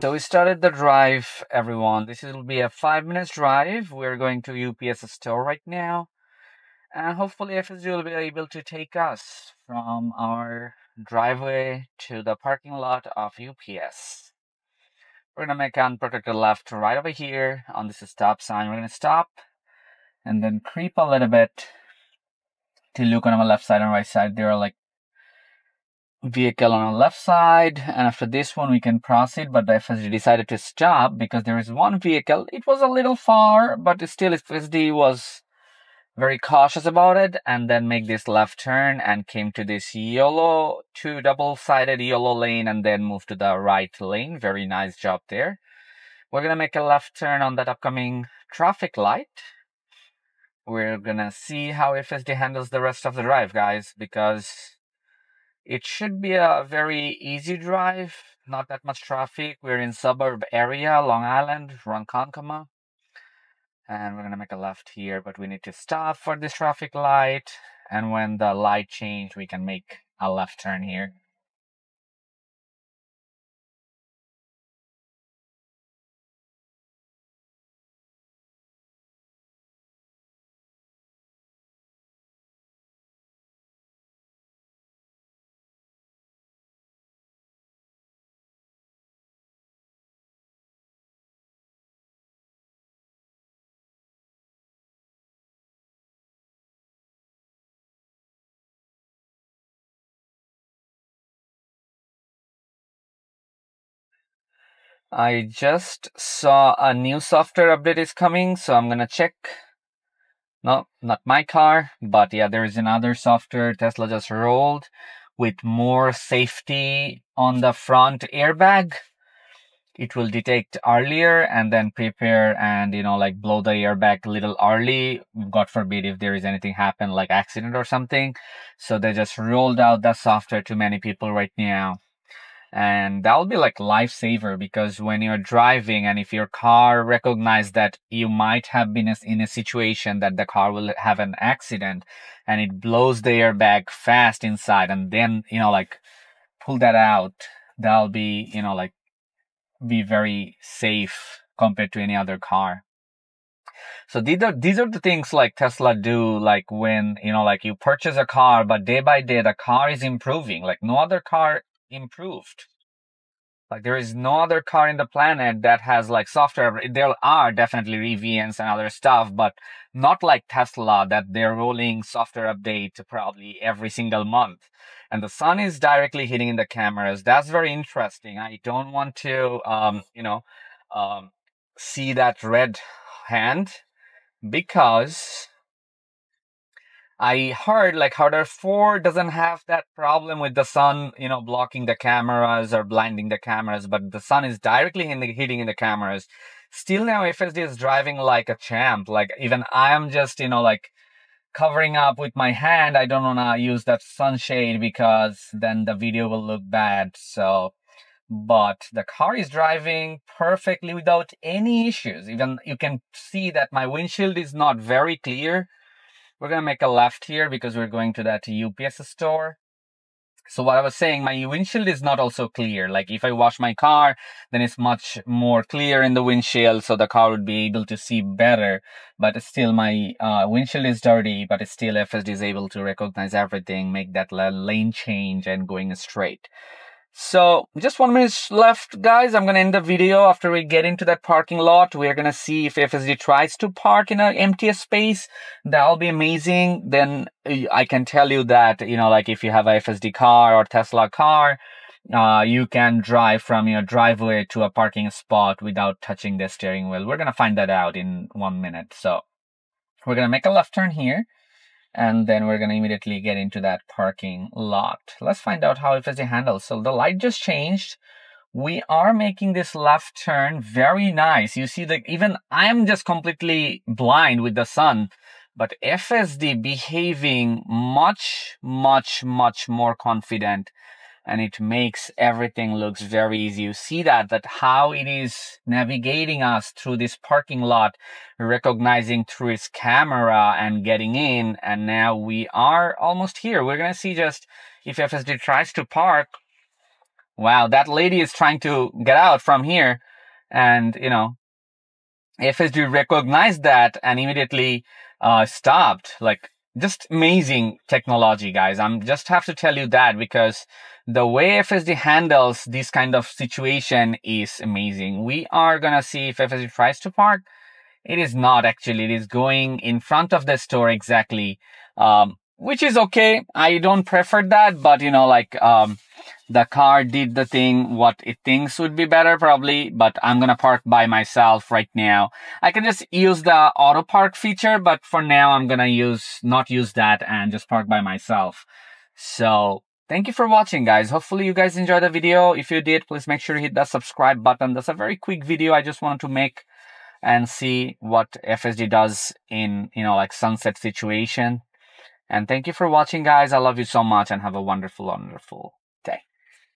So we started the drive, everyone. This will be a five minutes drive. We're going to UPS store right now. And hopefully FSD will be able to take us from our driveway to the parking lot of UPS. We're gonna make an unprotected left right over here on this stop sign. We're gonna stop and then creep a little bit to look on our left side and right side. There are like vehicle on our left side and after this one we can proceed but the FSD decided to stop because there is one vehicle. It was a little far but still FSD was very cautious about it and then make this left turn and came to this yellow two double-sided yellow lane and then move to the right lane. Very nice job there. We're gonna make a left turn on that upcoming traffic light we're gonna see how FSD handles the rest of the drive guys because it should be a very easy drive, not that much traffic. We're in suburb area, Long Island, Ronkonkoma. And we're gonna make a left here, but we need to stop for this traffic light. And when the light change, we can make a left turn here. I just saw a new software update is coming, so I'm gonna check. No, not my car, but yeah, there is another software Tesla just rolled with more safety on the front airbag. It will detect earlier and then prepare and you know like blow the airbag a little early. God forbid if there is anything happen like accident or something. So they just rolled out that software to many people right now and that'll be like lifesaver because when you're driving and if your car recognize that you might have been in a situation that the car will have an accident and it blows the airbag fast inside and then you know like pull that out that'll be you know like be very safe compared to any other car. So these are these are the things like Tesla do like when you know like you purchase a car but day by day the car is improving. Like no other car improved. Like there is no other car in the planet that has like software. There are definitely Rivians and other stuff, but not like Tesla that they're rolling software update probably every single month. And the sun is directly hitting in the cameras. That's very interesting. I don't want to, um, you know, um, see that red hand because I heard like Hardware 4 doesn't have that problem with the sun, you know, blocking the cameras or blinding the cameras, but the sun is directly in the, hitting in the cameras. Still now FSD is driving like a champ. Like even I am just, you know, like covering up with my hand. I don't want to use that sunshade because then the video will look bad. So, but the car is driving perfectly without any issues. Even you can see that my windshield is not very clear we're going to make a left here because we're going to that UPS store. So what I was saying, my windshield is not also clear. Like if I wash my car, then it's much more clear in the windshield. So the car would be able to see better. But still my uh, windshield is dirty, but still FSD is able to recognize everything, make that lane change and going straight. So just one minute left, guys. I'm going to end the video after we get into that parking lot. We're going to see if FSD tries to park in an empty space. That'll be amazing. Then uh, I can tell you that, you know, like if you have a FSD car or Tesla car, uh, you can drive from your driveway to a parking spot without touching the steering wheel. We're going to find that out in one minute. So we're going to make a left turn here and then we're going to immediately get into that parking lot. Let's find out how FSD handles. So the light just changed. We are making this left turn very nice. You see that even I'm just completely blind with the sun, but FSD behaving much, much, much more confident. And it makes everything looks very easy. You see that, that how it is navigating us through this parking lot, recognizing through its camera and getting in. And now we are almost here. We're going to see just if FSD tries to park. Wow, that lady is trying to get out from here. And, you know, FSD recognized that and immediately uh, stopped. Like, just amazing technology, guys. I'm just have to tell you that because the way FSD handles this kind of situation is amazing. We are gonna see if FSD tries to park. It is not actually. It is going in front of the store exactly, um, which is okay. I don't prefer that, but you know, like um, the car did the thing what it thinks would be better probably, but I'm gonna park by myself right now. I can just use the auto park feature, but for now I'm gonna use not use that and just park by myself. So Thank you for watching guys. Hopefully you guys enjoyed the video. If you did, please make sure to hit that subscribe button. That's a very quick video I just wanted to make and see what FSD does in, you know, like sunset situation. And thank you for watching guys. I love you so much and have a wonderful, wonderful.